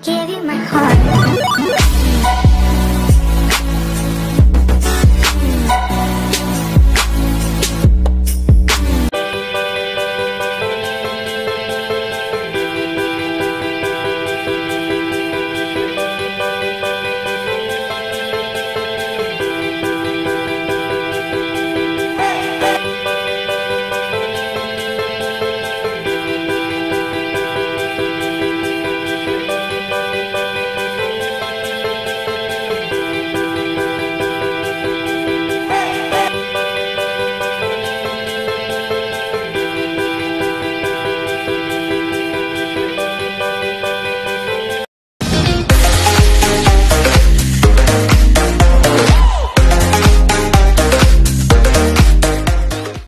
give you my heart